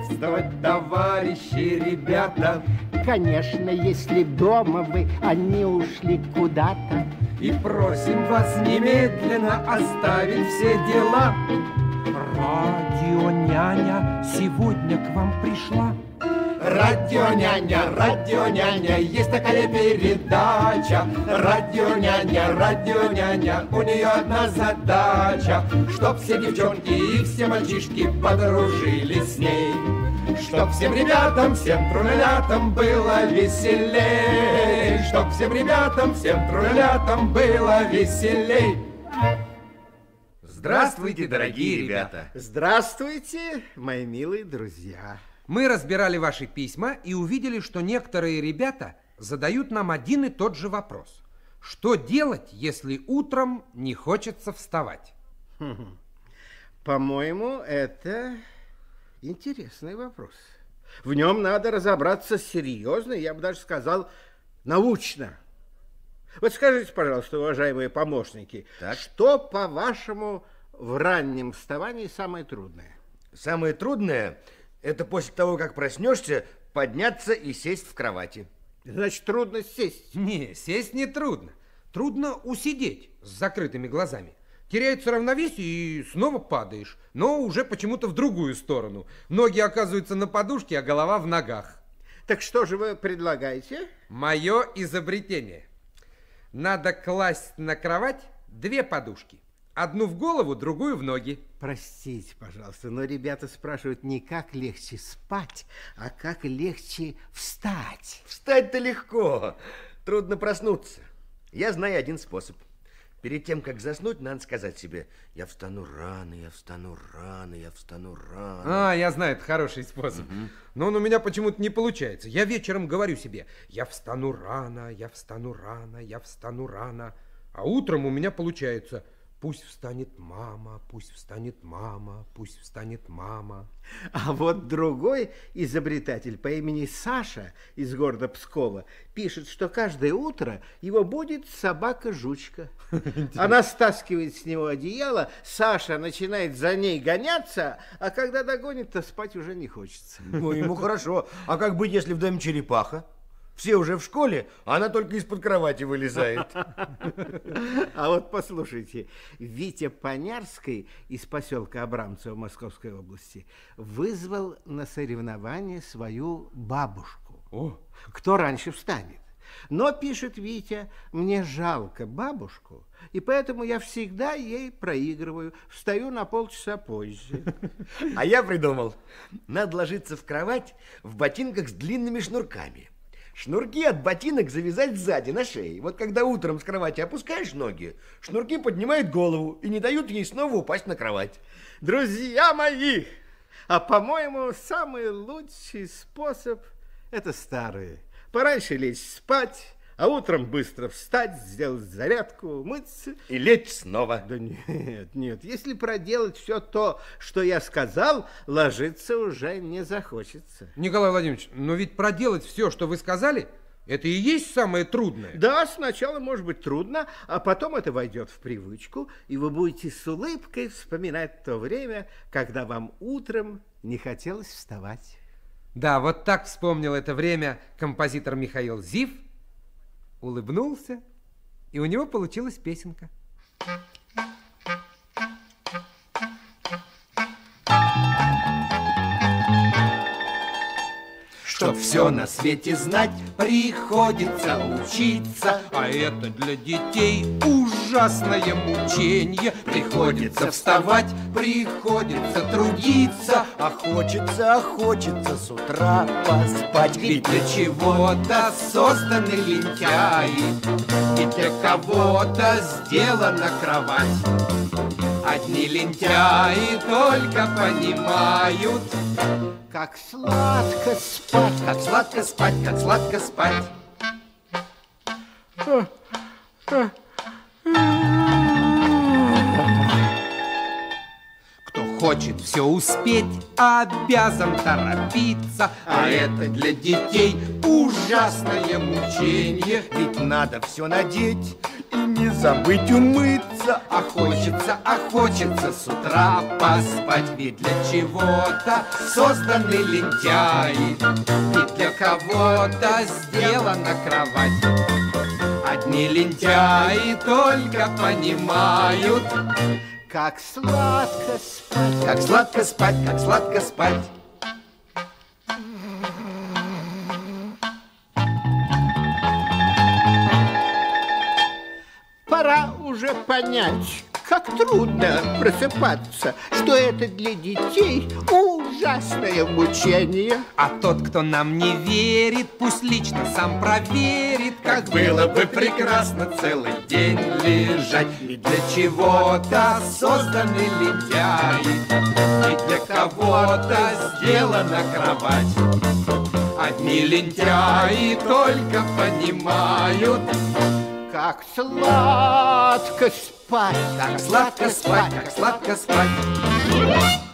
приветствовать, товарищи, ребята. Конечно, если дома вы, они ушли куда-то. И просим вас немедленно оставить все дела. Радио няня сегодня к вам пришла. Радио няня, радио няня, есть такая передача. Радио няня, радио няня, у нее одна задача, чтоб все девчонки и все мальчишки подружились с ней. Чтоб всем ребятам, всем трунелятам было веселей. Чтоб всем ребятам, всем трунелятам было веселей. Здравствуйте, дорогие ребята! Здравствуйте, мои милые друзья! Мы разбирали ваши письма и увидели, что некоторые ребята задают нам один и тот же вопрос. Что делать, если утром не хочется вставать? По-моему, это интересный вопрос. В нем надо разобраться серьезно, я бы даже сказал, научно. Вот скажите, пожалуйста, уважаемые помощники, Так. что, по-вашему, в раннем вставании самое трудное? Самое трудное – это после того, как проснешься, подняться и сесть в кровати. Значит, трудно сесть. Не, сесть не трудно. Трудно усидеть с закрытыми глазами. Теряется равновесие и снова падаешь, но уже почему-то в другую сторону. Ноги оказываются на подушке, а голова в ногах. Так что же вы предлагаете? Мое изобретение. Надо класть на кровать две подушки. Одну в голову, другую в ноги. Простите, пожалуйста, но ребята спрашивают не как легче спать, а как легче встать. Встать-то легко, трудно проснуться. Я знаю один способ. Перед тем, как заснуть, надо сказать себе, я встану рано, я встану рано, я встану рано. А, я знаю, это хороший способ. Но он у меня почему-то не получается. Я вечером говорю себе, я встану рано, я встану рано, я встану рано. А утром у меня получается, пусть встанет мама, пусть встанет мама, пусть встанет мама. А вот другой изобретатель по имени Саша из города Пскова пишет, что каждое утро его будет собака-жучка. Она стаскивает с него одеяло, Саша начинает за ней гоняться, а когда догонит, то спать уже не хочется. Ну, ему хорошо. А как быть, если в доме черепаха? Все уже в школе, а она только из-под кровати вылезает. А вот послушайте, Витя Понярский из поселка Абрамцево Московской области вызвал на соревнование свою бабушку. О, Кто раньше встанет? Но, пишет Витя, мне жалко бабушку, и поэтому я всегда ей проигрываю, встаю на полчаса позже. А я придумал. Надо ложиться в кровать в ботинках с длинными шнурками. Шнурки от ботинок завязать сзади, на шее. Вот когда утром с кровати опускаешь ноги, шнурки поднимают голову и не дают ей снова упасть на кровать. Друзья мои, а по-моему, самый лучший способ – это старые. Пораньше лечь спать, а утром быстро встать, сделать зарядку, умыться. И лечь снова. Да нет, нет, если проделать все то, что я сказал, ложиться уже не захочется. Николай Владимирович, но ведь проделать все, что вы сказали, это и есть самое трудное. Да, сначала может быть трудно, а потом это войдет в привычку, и вы будете с улыбкой вспоминать то время, когда вам утром не хотелось вставать. Да, вот так вспомнил это время композитор Михаил Зив, улыбнулся, и у него получилась песенка. Чтоб все на свете знать, приходится учиться. А это для детей ужасное мучение. Приходится вставать, приходится трудиться. А хочется, а хочется с утра поспать. Ведь для чего-то созданы лентяи, И для кого-то сделана кровать. Одни лентяи только понимают, Как сладко спать, Как сладко спать, как сладко спать. Хочет все успеть, обязан торопиться. А это для детей ужасное мучение. Ведь надо все надеть и не забыть умыться. А хочется, а хочется с утра поспать Ведь для чего-то созданы лентяи И для кого-то сделана кровать Одни лентяи только понимают Как сладко спать. Как сладко спать, как сладко спать Пора уже понять, как трудно просыпаться, что это для детей ужасное мучение. А тот, кто нам не верит, пусть лично сам проверит, как было бы прекрасно целый день лежать. Ведь для чего-то созданы лентяи, и для кого-то сделана кровать. Одни лентяи только понимают, Как сладко спать, как сладко спать, как сладко спать.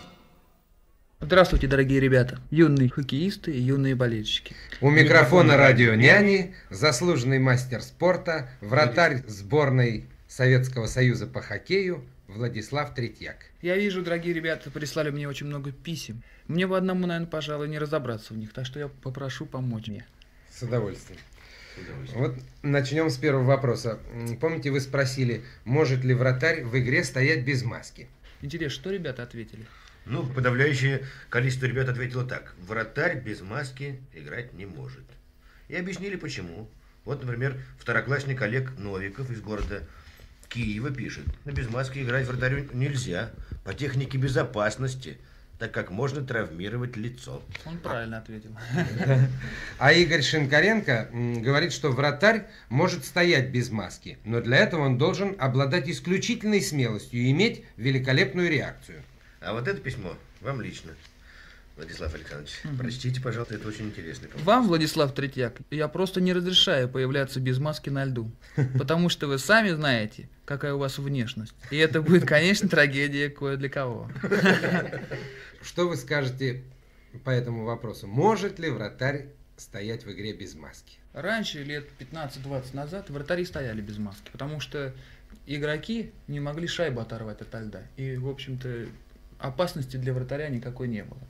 Здравствуйте, дорогие ребята, юные хоккеисты и юные болельщики. У микрофона радио «Няни» заслуженный мастер спорта, вратарь сборной Советского Союза по хоккею Владислав Третьяк. Я вижу, дорогие ребята, прислали мне очень много писем. Мне бы одному, наверное, пожалуй, не разобраться в них, так что я попрошу помочь мне. С удовольствием. Вот начнем с первого вопроса. Помните, вы спросили, может ли вратарь в игре стоять без маски? Интересно, что ребята ответили? Ну, подавляющее количество ребят ответило так. Вратарь без маски играть не может. И объяснили почему. Вот, например, второклассник Олег Новиков из города Киева пишет. «На Без маски играть вратарю нельзя по технике безопасности, так как можно травмировать лицо. Он правильно ответил. А Игорь Шинкаренко говорит, что вратарь может стоять без маски, но для этого он должен обладать исключительной смелостью и иметь великолепную реакцию. А вот это письмо вам лично, Владислав Александрович. Прочтите, пожалуйста, это очень интересно. Вам, Владислав Третьяк, я просто не разрешаю появляться без маски на льду, потому что вы сами знаете, какая у вас внешность. И это будет, конечно, трагедия кое для кого. Что вы скажете по этому вопросу? Может ли вратарь стоять в игре без маски? Раньше, лет 15-20 назад, вратари стояли без маски, потому что игроки не могли шайбу оторвать от льда. И, в общем-то, опасности для вратаря никакой не было.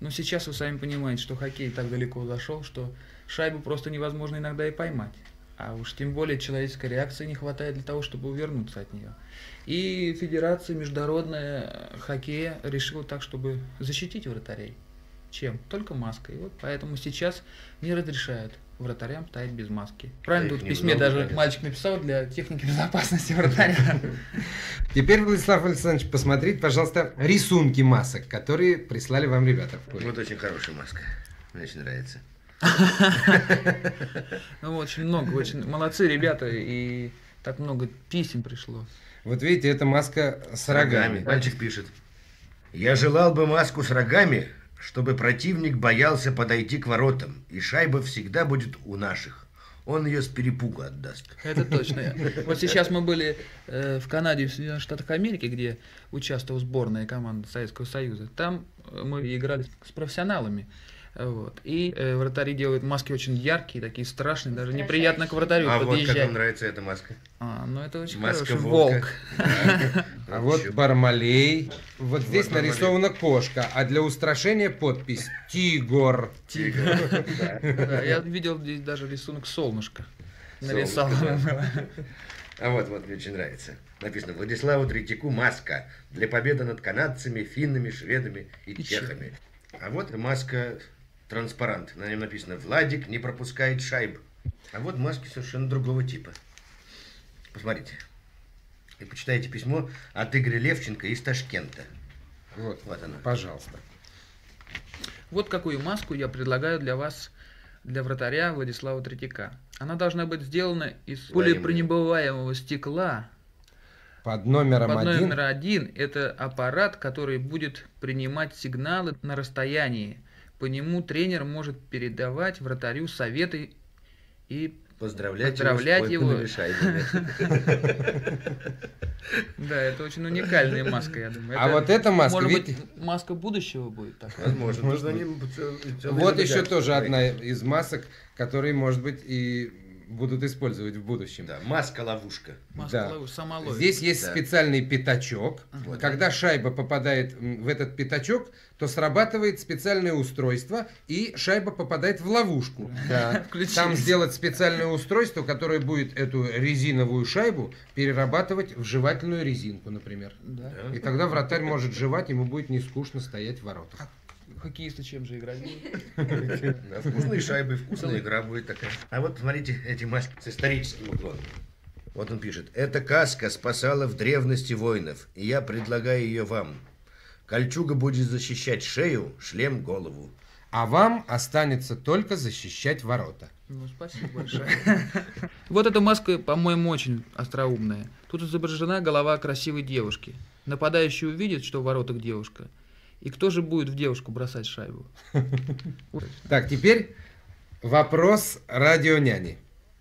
Но сейчас вы сами понимаете, что хоккей так далеко зашел, что шайбу просто невозможно иногда и поймать. А уж тем более человеческой реакции не хватает для того, чтобы увернуться от нее. И Федерация международная хоккея решила так, чтобы защитить вратарей. Чем? Только маской. Вот поэтому сейчас не разрешают вратарям стоять без маски. Правильно, тут в письме немного, даже конечно. мальчик написал для техники безопасности вратаря. Теперь, Владислав Александрович, посмотрите, пожалуйста, рисунки масок, которые прислали вам ребята Вот очень хорошая маска. Мне очень нравится. Ну, очень много, очень молодцы ребята, и так много писем пришло. Вот видите, это маска с рогами. Мальчик пишет. Я желал бы маску с рогами, чтобы противник боялся подойти к воротам, и шайба всегда будет у наших. Он ее с перепугу отдаст. Это точно. Вот сейчас мы были э, в Канаде в Соединенных Штатах Америки, где участвовала сборная команда Советского Союза. Там э, мы играли с профессионалами. Вот. И э, вратари делают маски очень яркие, такие страшные, даже неприятно к вратарю А вот как подъезжать. вам нравится эта маска? А, ну это очень Маска хороший волк. А вот. Бармалей. Вот здесь нарисована кошка, а для устрашения подпись «Тигор». Да, я видел здесь даже рисунок солнышка. Было. А вот, вот, мне очень нравится. Написано Владиславу Третьяку маска для победы над канадцами, финнами, шведами и, И чехами. А вот маска транспарант. На нем написано Владик не пропускает шайб. А вот маски совершенно другого типа. Посмотрите. И почитайте письмо от Игоря Левченко из Ташкента. Вот, Вот она. пожалуйста. Вот какую маску я предлагаю для вас, для вратаря Владислава Третьяка. Она должна быть сделана из пуленепробиваемого стекла. Под номером Под один. номер один это аппарат, который будет принимать сигналы на расстоянии. По нему тренер может передавать вратарю советы и Поздравлять, Поздравлять его да, это очень уникальная маска, я думаю. А Это, вот эта маска, может видите? быть, маска будущего будет такая. Возможно. Может, они Вот еще тоже одна из масок, которые, может быть, и будут использовать в будущем. Да, маска-ловушка. Маска Да. ловушка, сама ловит. Здесь есть Да. специальный пятачок. Когда шайба попадает в этот пятачок, то срабатывает специальное устройство, и шайба попадает в ловушку. Да. Там сделать специальное устройство, которое будет эту резиновую шайбу перерабатывать в жевательную резинку, например. Да. И тогда вратарь может жевать, ему будет не скучно стоять в воротах. Хоккеисты чем же играют? Да, вкусные шайбы, вкусная игра будет такая. А вот смотрите, эти маски с историческим уклоном. Вот он пишет. Эта каска спасала в древности воинов, и я предлагаю ее вам. Кольчуга будет защищать шею, шлем голову. А вам останется только защищать ворота. Ну, спасибо большое. Вот эта маска, по-моему, очень остроумная. Тут изображена голова красивой девушки. Нападающий увидит, что в воротах девушка. И кто же будет в девушку бросать шайбу? Так, теперь вопрос радионяни.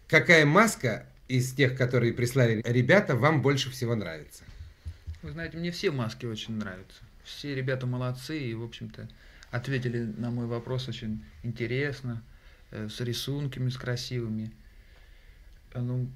Какая маска из тех, которые прислали ребята, вам больше всего нравится? Вы знаете, мне все маски очень нравятся. Все ребята молодцы и, в общем-то, ответили на мой вопрос очень интересно, э, с рисунками, с красивыми. Э, Ну,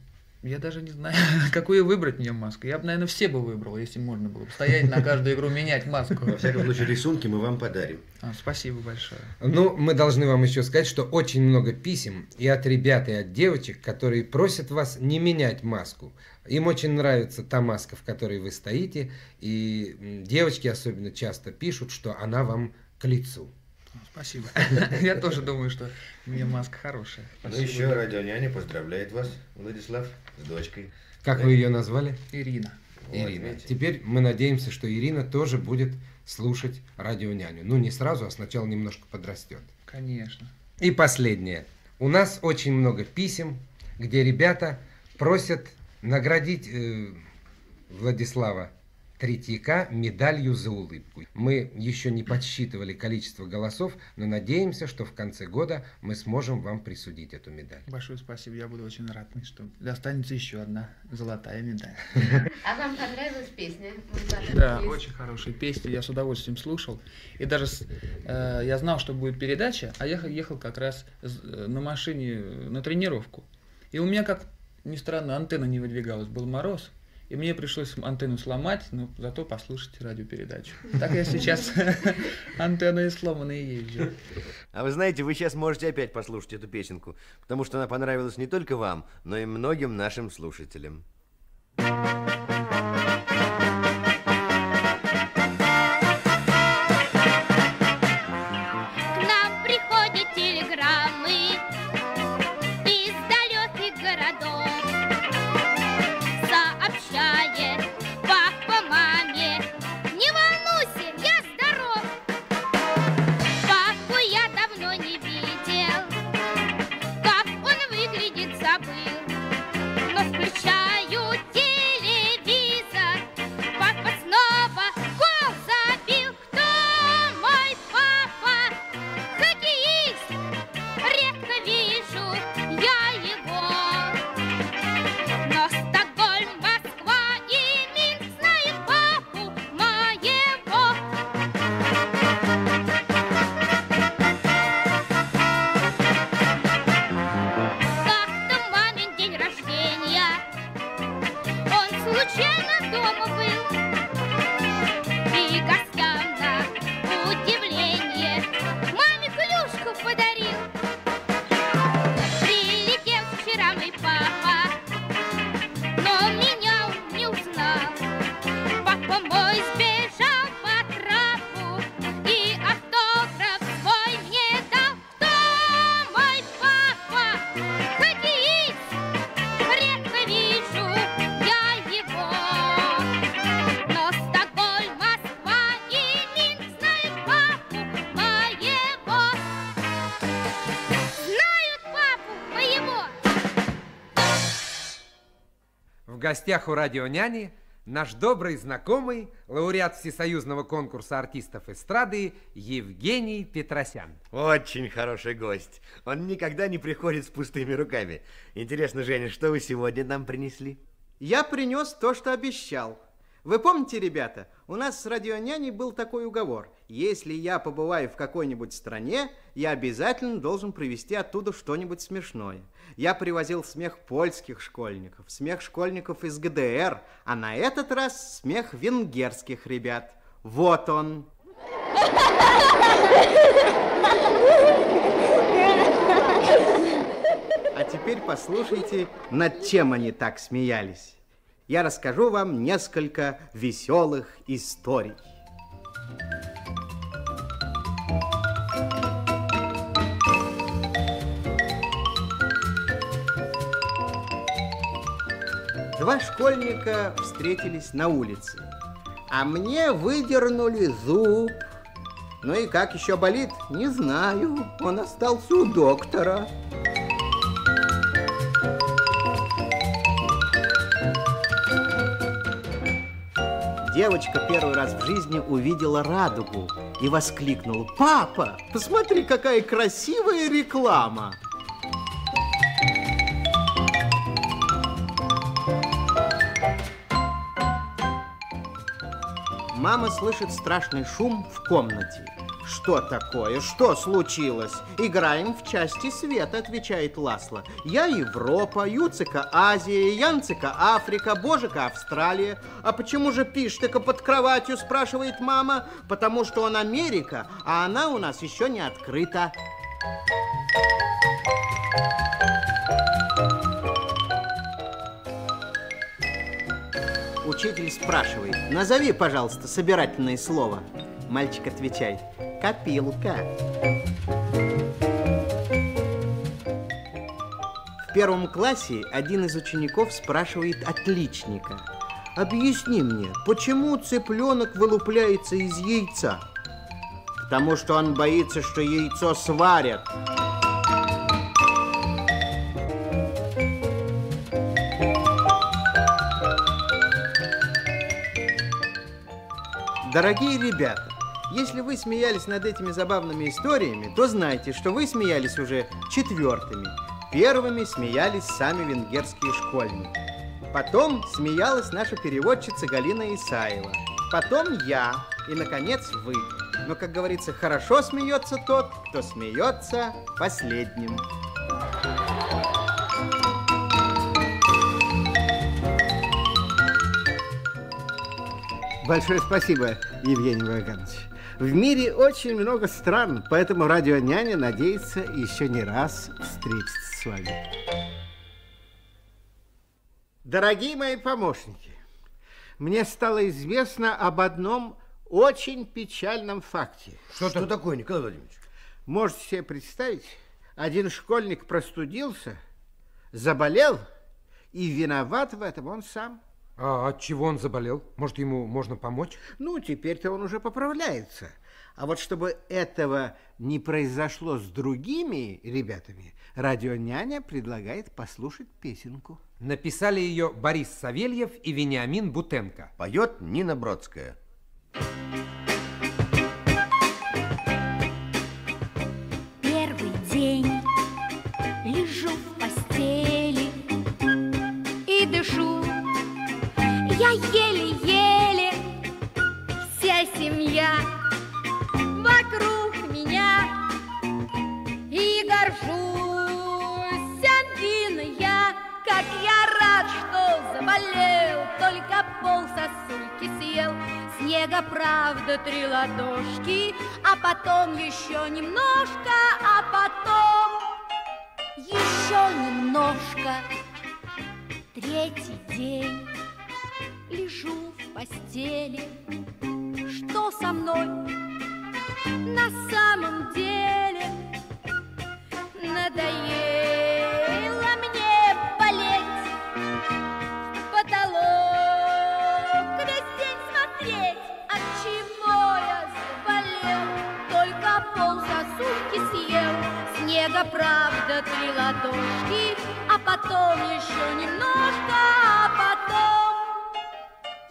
я даже не знаю, какую выбрать мне маску. Я бы, наверное, все бы выбрал, если можно было бы. Стоять на каждую игру, менять маску. Во всяком случае, рисунки мы вам подарим. А, спасибо большое. Ну, мы должны вам еще сказать, что очень много писем и от ребят, и от девочек, которые просят вас не менять маску. Им очень нравится та маска, в которой вы стоите, и девочки особенно часто пишут, что она вам к лицу. Спасибо. Я тоже думаю, что у меня маска хорошая. Ну еще радионяня поздравляет вас, Владислав, с дочкой. Как вы ее назвали? Ирина. Ирина. Теперь мы надеемся, что Ирина тоже будет слушать радионяню. Ну, не сразу, а сначала немножко подрастет. Конечно. И последнее. У нас очень много писем, где ребята просят наградить э, Владислава Третьяка медалью за улыбку. Мы еще не подсчитывали количество голосов, но надеемся, что в конце года мы сможем вам присудить эту медаль. Большое спасибо. Я буду очень рад, что достанется еще одна золотая медаль. А вам понравилась песня? Да, песня? очень хорошие песни, я с удовольствием слушал. И даже э, я знал, что будет передача, а я ехал, как раз э, на машине э, на тренировку. И у меня, как ни странно, антенна не выдвигалась, был мороз. И мне пришлось антенну сломать, но зато послушать радиопередачу. Так я сейчас антенной сломанной езжу. А вы знаете, вы сейчас можете опять послушать эту песенку, потому что она понравилась не только вам, но и многим нашим слушателям. К гостях у радионяни наш добрый знакомый, лауреат всесоюзного конкурса артистов эстрады Евгений Петросян. Очень хороший гость. Он никогда не приходит с пустыми руками. Интересно, Женя, что вы сегодня нам принесли? Я принес то, что обещал. Вы помните, ребята, у нас с радионяней был такой уговор. Если я побываю в какой-нибудь стране, я обязательно должен привезти оттуда что-нибудь смешное. Я привозил смех польских школьников, смех школьников из ГДР, а на этот раз смех венгерских ребят. Вот он. А теперь послушайте, над чем они так смеялись. Я расскажу вам несколько веселых историй. Два школьника встретились на улице, а мне выдернули зуб. Ну и как еще болит, не знаю. Он остался у доктора. Девочка первый раз в жизни увидела радугу и воскликнула. Папа, посмотри, какая красивая реклама! Мама слышит страшный шум в комнате. Что такое? Что случилось? Играем в части света, отвечает Ласло. Я Европа, Юцика Азия, Янцика Африка, Божика Австралия. А почему же Пиштека под кроватью, спрашивает мама? Потому что он Америка, а она у нас еще не открыта. Учитель спрашивает, назови, пожалуйста, собирательное слово. Мальчик отвечает, копилка. В первом классе один из учеников спрашивает отличника, объясни мне, почему цыпленок вылупляется из яйца? Потому что он боится, что яйцо сварят. Дорогие ребята, если вы смеялись над этими забавными историями, то знайте, что вы смеялись уже четвертыми. Первыми смеялись сами венгерские школьники. Потом смеялась наша переводчица Галина Исаева. Потом я. И, наконец, вы. Но, как говорится, хорошо смеется тот, кто смеется последним. Большое спасибо, Евгений Ваганович. В мире очень много стран, поэтому радио «Няня» надеется еще не раз встретиться с вами. Дорогие мои помощники, мне стало известно об одном очень печальном факте. Что, Что такое, Николай Владимирович? Можете себе представить, один школьник простудился, заболел, и виноват в этом он сам. А от чего он заболел? Может, ему можно помочь? Ну, теперь-то он уже поправляется. А вот чтобы этого не произошло с другими ребятами, радионяня предлагает послушать песенку. Написали ее Борис Савельев и Вениамин Бутенко. Поет Нина Бродская. Первый заболел, только пол сосульки съел. Снега, правда, три ладошки, а потом еще немножко, а потом еще немножко. Третий день лежу в постели. Что со мной на самом деле? Надоело ладошки, а потом еще немножко, а потом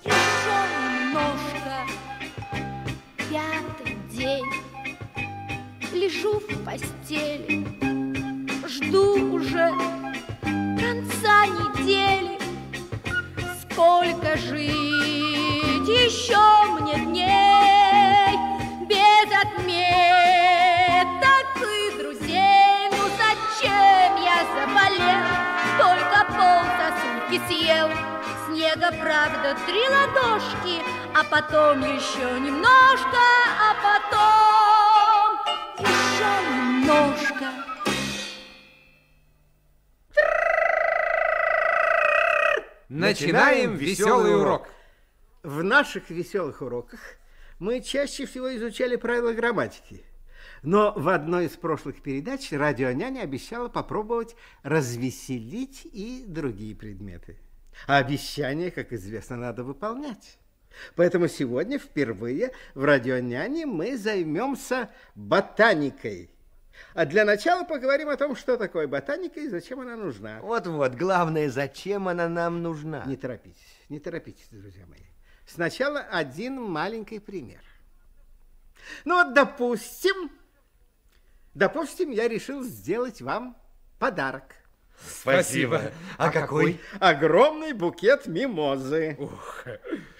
еще немножко. Пятый день лежу в постели, жду уже конца недели. Сколько жизни ложки съел. Снега, правда, три ладошки, а потом еще немножко, а потом еще немножко. Начинаем веселый урок. В наших веселых уроках мы чаще всего изучали правила грамматики. Но в одной из прошлых передач радионяня обещала попробовать развеселить и другие предметы. А обещания, как известно, надо выполнять. Поэтому сегодня впервые в радионяне мы займемся ботаникой. А для начала поговорим о том, что такое ботаника и зачем она нужна. Вот-вот, главное, зачем она нам нужна? Не торопитесь, не торопитесь, друзья мои. Сначала один маленький пример. Ну вот, допустим, допустим, я решил сделать вам подарок. Спасибо. А какой? Огромный букет мимозы. Ух.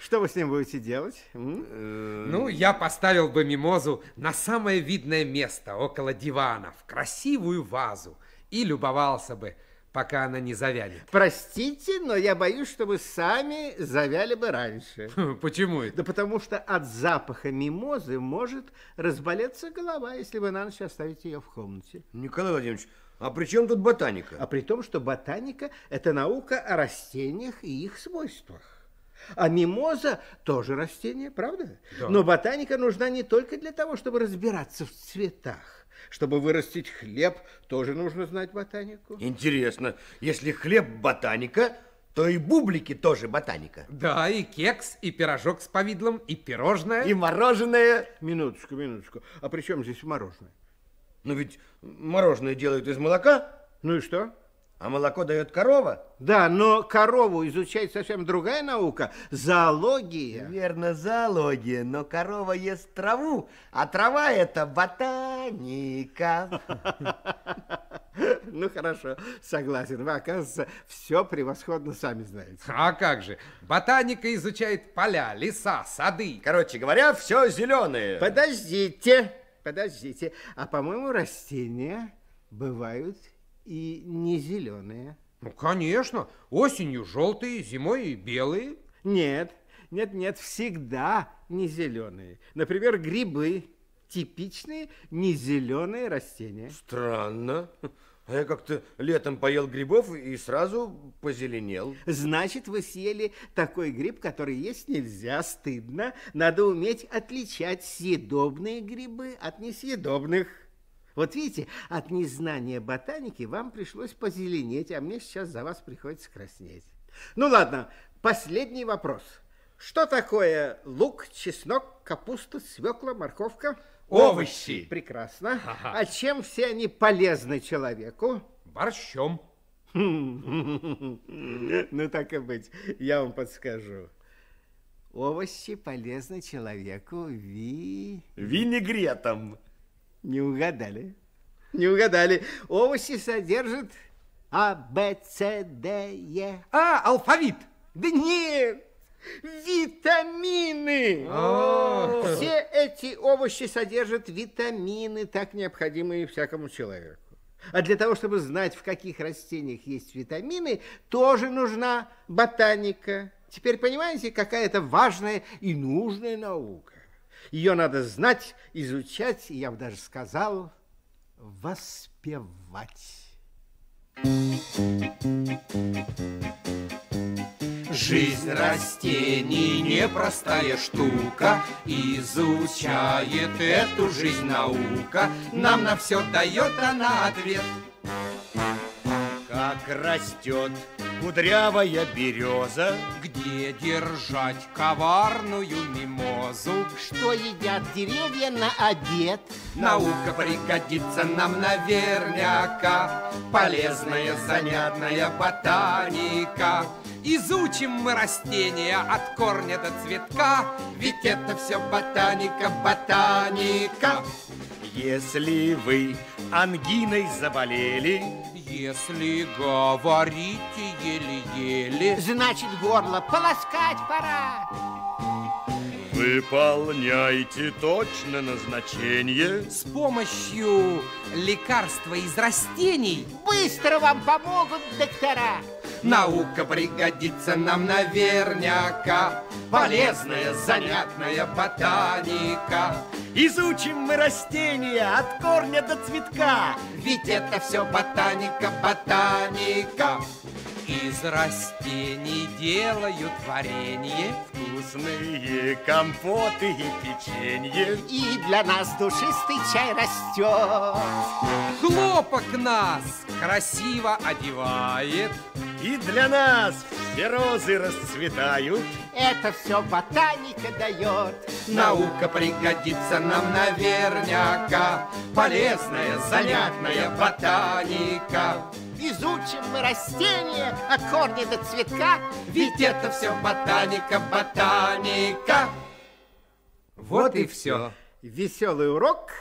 Что вы с ним будете делать? м? Ну, я поставил бы мимозу на самое видное место, около дивана, в красивую вазу, и любовался бы, пока она не завянет. Простите, но я боюсь, что вы сами завяли бы раньше. Почему это? Да потому что от запаха мимозы может разболеться голова, если вы на ночь оставите ее в комнате. Николай Владимирович, а при чем тут ботаника? А при том, что ботаника – это наука о растениях и их свойствах. А мимоза тоже растение, правда? Да. Но ботаника нужна не только для того, чтобы разбираться в цветах. Чтобы вырастить хлеб, тоже нужно знать ботанику. Интересно, если хлеб ботаника, то и бублики тоже ботаника. Да, и кекс, и пирожок с повидлом, и пирожное. И мороженое. Минуточку, минуточку. А при чем здесь мороженое? Но ведь мороженое делают из молока, Ну и что? А молоко дает корова. Да, но корову изучает совсем другая наука – зоология. Верно, зоология, но корова ест траву, а трава это ботаника. Ну хорошо, согласен. Вы, оказывается, все превосходно сами знаете. А как же? Ботаника изучает поля, леса, сады. Короче говоря, все зеленое. Подождите, подождите. А по-моему, растения бывают и не зеленые. Ну, конечно. Осенью желтые, зимой белые. Нет, нет, нет, всегда не зеленые. Например, грибы. Типичные не зеленые растения. Странно. А я как-то летом поел грибов и сразу позеленел. Значит, вы съели такой гриб, который есть нельзя, стыдно. Надо уметь отличать съедобные грибы от несъедобных. Вот видите, от незнания ботаники вам пришлось позеленеть, а мне сейчас за вас приходится краснеть. Ну ладно, последний вопрос. Что такое лук, чеснок, капуста, свекла, морковка? Овощи. Прекрасно. А чем все они полезны человеку? Борщом. Ну, так и быть, я вам подскажу. Овощи полезны человеку ви... Винегретом. Не угадали. Не угадали. Овощи содержат А, Б, С, Д, Е. А, алфавит. Да нет! Витамины! А. Все эти овощи содержат витамины, так необходимые всякому человеку. А для того, чтобы знать, в каких растениях есть витамины, тоже нужна ботаника. Теперь понимаете, какая это важная и нужная наука. Ее надо знать, изучать, и я бы даже сказал, воспевать. Жизнь растений непростая штука, Изучает эту жизнь наука, Нам на все дает она ответ. Как растет кудрявая береза, Где держать коварную мимозу? Что едят деревья на обед? Наука пригодится нам наверняка, Полезная, занятная ботаника. Изучим мы растения от корня до цветка, Ведь это все ботаника, ботаника. если вы ангиной заболели, Если говорите еле-еле, Значит, горло полоскать пора. Выполняйте точно назначение. с помощью лекарства из растений Быстро вам помогут доктора. Наука пригодится нам наверняка. Полезная, занятная ботаника. Изучим мы растения от корня до цветка. Ведь это все ботаника, ботаника. Из растений делают варенье. Вкусные компоты и печенье. И для нас душистый чай растет. Хлопок нас красиво одевает. И для нас все розы расцветают. Это все ботаника дает. Наука пригодится нам наверняка. Полезная, занятная ботаника. Изучим мы растения от корня до цветка. Ведь это все ботаника, ботаника. Вот и все. Веселый урок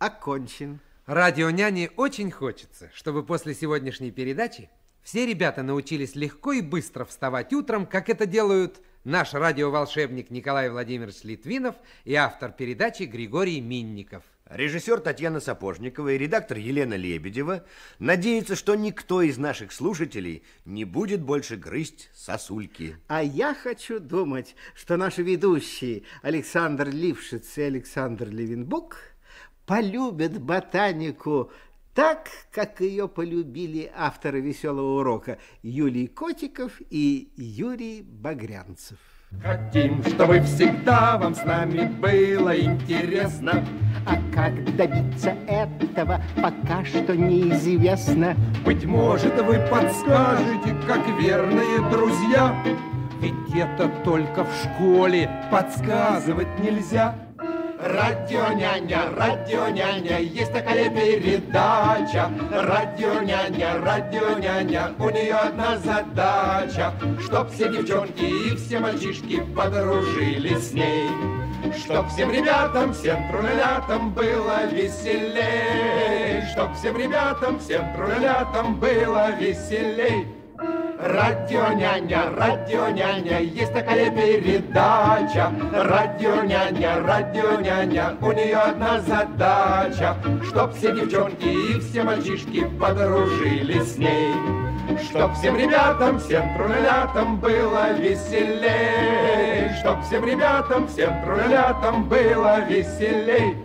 окончен. Радио няне очень хочется, чтобы после сегодняшней передачи все ребята научились легко и быстро вставать утром, как это делают наш радиоволшебник Николай Владимирович Литвинов и автор передачи Григорий Минников. Режиссер Татьяна Сапожникова и редактор Елена Лебедева надеются, что никто из наших слушателей не будет больше грызть сосульки. А я хочу думать, что наши ведущие Александр Лившиц и Александр Левинбук полюбят ботанику так, как ее полюбили авторы «Веселого урока» Юлий Котиков и Юрий Багрянцев. Хотим, чтобы всегда вам с нами было интересно. А как добиться этого, пока что неизвестно. Быть может, вы подскажете, как верные друзья. Ведь это только в школе. Подсказывать нельзя. Радио няня, радио няня, есть такая передача. Радио няня, радио няня, у нее одна задача, чтоб все девчонки и все мальчишки подружились с ней. Чтоб всем ребятам, всем трулялятам было веселей. Чтоб всем ребятам, всем трулялятам было веселей. Радио няня, радио няня, есть такая передача. Радио няня, радио няня, у нее одна задача, чтоб все девчонки и все мальчишки подружились с ней. Чтоб всем ребятам, всем трулялятам было веселей. Чтоб всем ребятам, всем трулялятам было веселей.